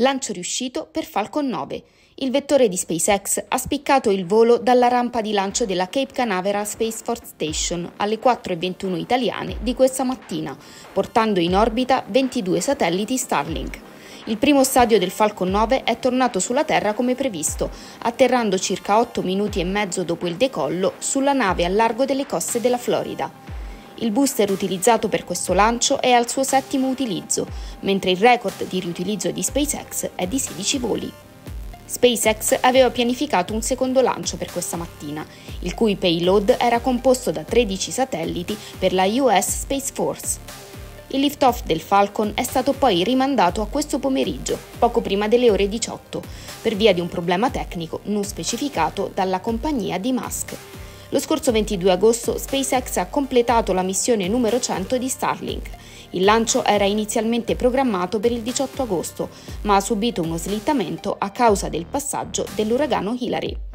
Lancio riuscito per Falcon 9. Il vettore di SpaceX ha spiccato il volo dalla rampa di lancio della Cape Canaveral Space Force Station alle 4.21 italiane di questa mattina, portando in orbita 22 satelliti Starlink. Il primo stadio del Falcon 9 è tornato sulla Terra come previsto, atterrando circa 8 minuti e mezzo dopo il decollo sulla nave a largo delle coste della Florida. Il booster utilizzato per questo lancio è al suo settimo utilizzo, mentre il record di riutilizzo di SpaceX è di 16 voli. SpaceX aveva pianificato un secondo lancio per questa mattina, il cui payload era composto da 13 satelliti per la US Space Force. Il lift-off del Falcon è stato poi rimandato a questo pomeriggio, poco prima delle ore 18, per via di un problema tecnico non specificato dalla compagnia di Musk. Lo scorso 22 agosto SpaceX ha completato la missione numero 100 di Starlink. Il lancio era inizialmente programmato per il 18 agosto, ma ha subito uno slittamento a causa del passaggio dell'uragano Hillary.